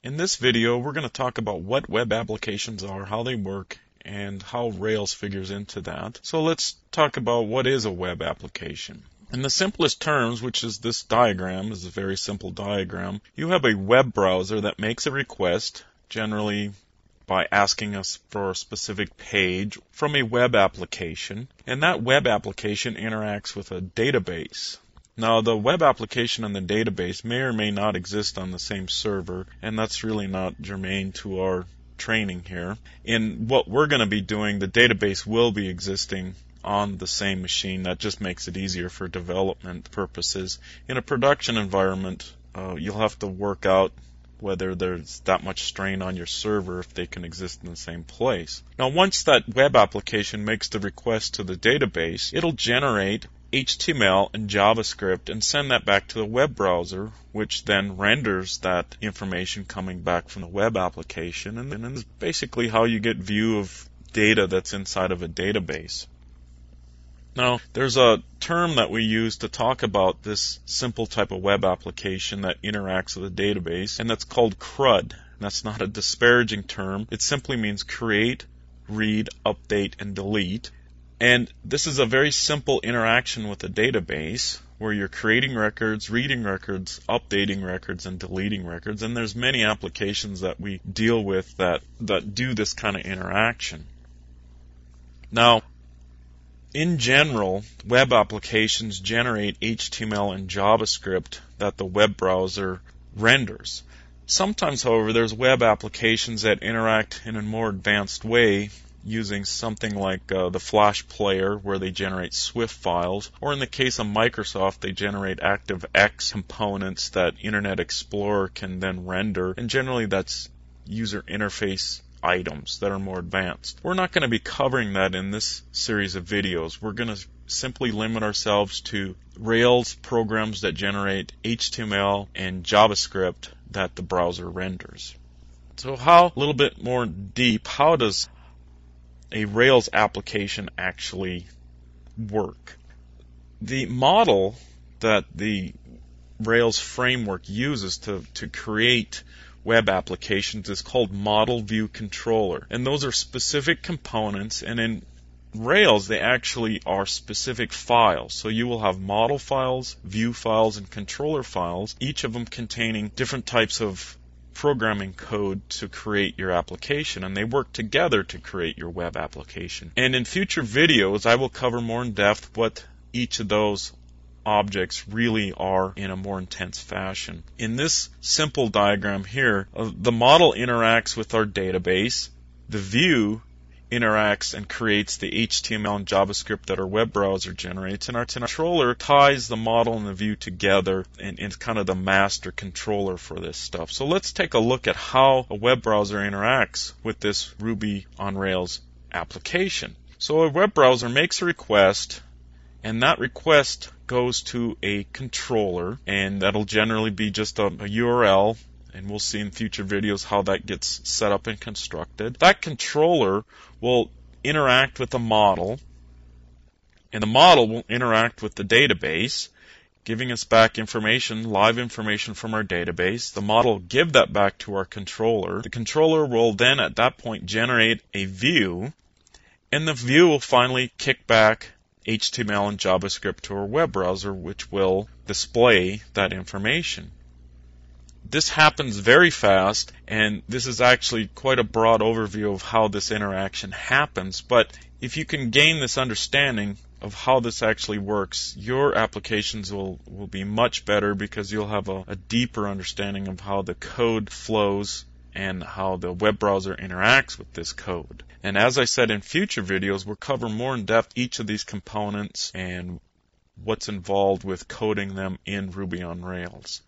In this video, we're going to talk about what web applications are, how they work, and how Rails figures into that. So let's talk about what is a web application. In the simplest terms, which is this diagram, is a very simple diagram, you have a web browser that makes a request, generally by asking us for a specific page from a web application, and that web application interacts with a database. Now, the web application and the database may or may not exist on the same server, and that's really not germane to our training here. In what we're going to be doing, the database will be existing on the same machine. That just makes it easier for development purposes. In a production environment, uh, you'll have to work out whether there's that much strain on your server if they can exist in the same place. Now, once that web application makes the request to the database, it'll generate HTML and JavaScript and send that back to the web browser, which then renders that information coming back from the web application. And then is basically how you get view of data that's inside of a database. Now, there's a term that we use to talk about this simple type of web application that interacts with a database, and that's called CRUD. That's not a disparaging term. It simply means create, read, update, and delete. And this is a very simple interaction with a database where you're creating records, reading records, updating records, and deleting records. And there's many applications that we deal with that, that do this kind of interaction. Now, in general, web applications generate HTML and JavaScript that the web browser renders. Sometimes, however, there's web applications that interact in a more advanced way using something like uh, the Flash player where they generate SWF files, or in the case of Microsoft, they generate ActiveX components that Internet Explorer can then render, and generally that's user interface items that are more advanced. We're not going to be covering that in this series of videos. We're going to simply limit ourselves to Rails programs that generate HTML and JavaScript that the browser renders. So how, a little bit more deep, how does a Rails application actually work? The model that the Rails framework uses to, to create web applications is called Model View Controller. And those are specific components, and in Rails, they actually are specific files. So you will have model files, view files, and controller files, each of them containing different types of programming code to create your application, and they work together to create your web application. And in future videos, I will cover more in depth what each of those objects really are in a more intense fashion. In this simple diagram here, uh, the model interacts with our database. The view interacts and creates the HTML and JavaScript that our web browser generates, and our controller ties the model and the view together and is kind of the master controller for this stuff. So let's take a look at how a web browser interacts with this Ruby on Rails application. So a web browser makes a request, and that request goes to a controller, and that'll generally be just a, a URL and we'll see in future videos how that gets set up and constructed. That controller will interact with the model, and the model will interact with the database, giving us back information, live information from our database. The model will give that back to our controller. The controller will then at that point generate a view, and the view will finally kick back HTML and JavaScript to our web browser, which will display that information. This happens very fast, and this is actually quite a broad overview of how this interaction happens. But if you can gain this understanding of how this actually works, your applications will, will be much better because you'll have a, a deeper understanding of how the code flows and how the web browser interacts with this code. And as I said in future videos, we'll cover more in depth each of these components and what's involved with coding them in Ruby on Rails.